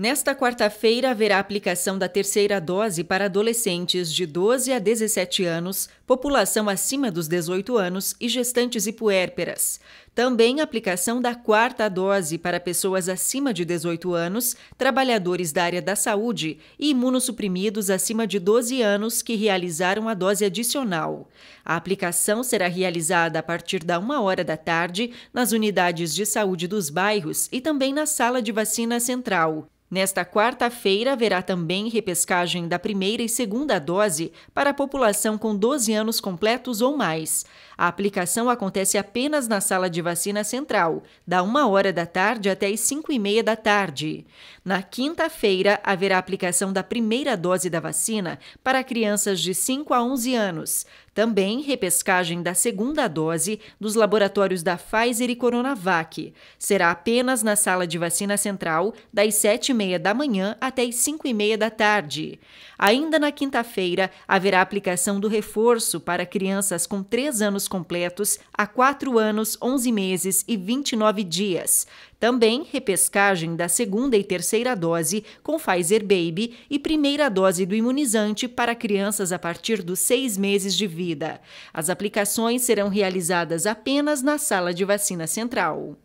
Nesta quarta-feira haverá aplicação da terceira dose para adolescentes de 12 a 17 anos, população acima dos 18 anos e gestantes e puérperas. Também aplicação da quarta dose para pessoas acima de 18 anos, trabalhadores da área da saúde e imunossuprimidos acima de 12 anos que realizaram a dose adicional. A aplicação será realizada a partir da uma hora da tarde nas unidades de saúde dos bairros e também na sala de vacina central. Nesta quarta-feira, haverá também repescagem da primeira e segunda dose para a população com 12 anos completos ou mais. A aplicação acontece apenas na sala de vacina central, da 1 hora da tarde até as 5 e meia da tarde. Na quinta-feira, haverá aplicação da primeira dose da vacina para crianças de 5 a 11 anos. Também repescagem da segunda dose dos laboratórios da Pfizer e Coronavac. Será apenas na sala de vacina central, das 7 e meia da manhã até as 5 e meia da tarde. Ainda na quinta-feira, haverá aplicação do reforço para crianças com 3 anos completos a 4 anos, 11 meses e 29 dias. Também repescagem da segunda e terceira dose com Pfizer Baby e primeira dose do imunizante para crianças a partir dos seis meses de vida. As aplicações serão realizadas apenas na sala de vacina central.